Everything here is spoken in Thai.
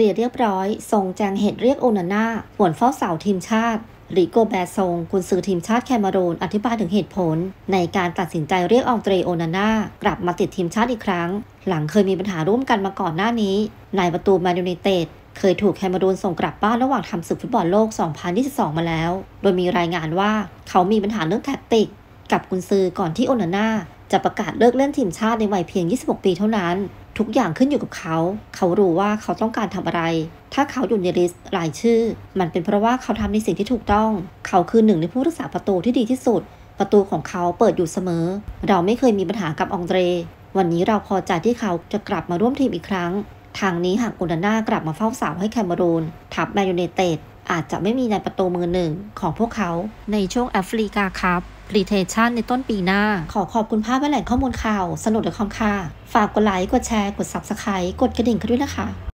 เคลียร์เรียบร้อยซงแจงเหตุเรียกโอนาน่าหวนเฝ้าเสาทีมชาติริโกแบร์ ซงกุนซือทีมชาติแคเมอรูนอธิบายถึงเหตุผล ในการตัดสินใจเรียกอองเดรโอนาน่ากลับมาติดทีมชาติอีกครั้ง หลังเคยมีปัญหาร่วมกันมาก่อนหน้านี้นายประตูแมนยูไนเต็ดเคยถูกแคเมอรูนส่งกลับบ้านระหว่างทำศึกฟุตบอลโลก 2022 มาแล้ว โดยมีรายงานว่าเขามีปัญหาเรื่องแท็กติก กับกุนซือก่อนที่โอนาน่าจะประกาศเลิกเล่นทีมชาติในวัยเพียง 26 ปีเท่านั้น ทุกอย่างขึ้นอยู่กับเขา เขารู้ว่าเขาต้องการทำอะไร ถ้าเขาอยู่ใน list รายชื่อ มันเป็นเพราะว่าเขาทำในสิ่งที่ถูกต้อง เขาคือหนึ่งในผู้รักษาประตูที่ดีที่สุด ประตูของเขาเปิดอยู่เสมอ เราไม่เคยมีปัญหากัอองเดร วันนี้เราพอใจที่เขาจะกลับมาร่วมทีมอีกครั้ง ทางนี้หากโอนาน่ากลับมาเฝ้าเสาให้แคเมอรูนทัพแมนยูไนเต็ดอาจจะไม่มีนายประตูมือหนึ่งของพวกเขาในช่วง Africa Cup of Nations ในต้นปีหน้า ขอขอบคุณภาพและแหล่งข้อมูลข่าว สนุกดอะคอมค่ะ ฝากกดไลค์ กดแชร์ กด Subscribe กดกระดิ่งกันด้วยนะคะ